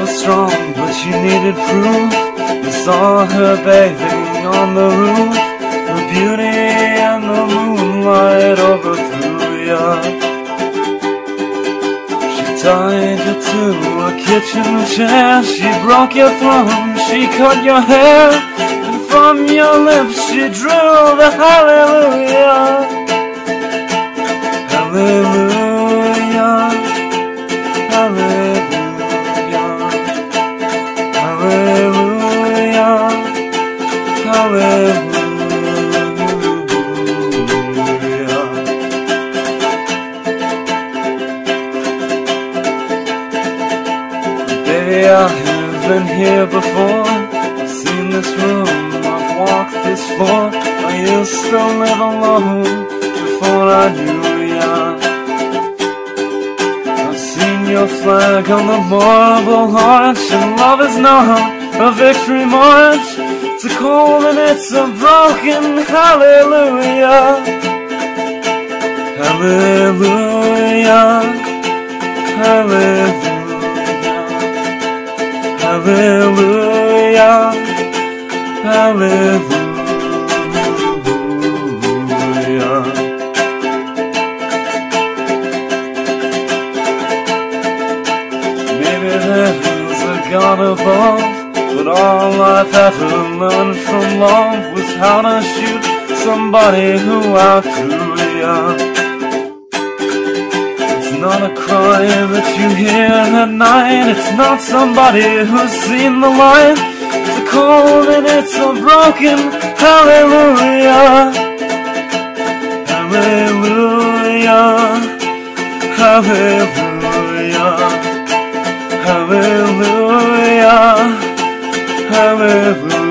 Was strong, but she needed proof. You saw her bathing on the roof, her beauty and the moonlight overthrew ya. She tied you to a kitchen chair, she broke your throne, she cut your hair, and from your lips she drew the. Hallelujah. Baby, I have been here before. I've seen this room, I've walked this floor. I used to live alone before I knew ya. I've seen your flag on the marble arch, and love is not a victory march. It's a cold and it's a broken hallelujah. Hallelujah. Hallelujah. Hallelujah. Hallelujah. God above, but all I've ever learned from love was how to shoot somebody who outgrew ya. It's not a cry that you hear at night, it's not somebody who's seen the light. It's a cold and it's a broken hallelujah. Hallelujah. Hallelujah. Hallelujah. Hallelujah.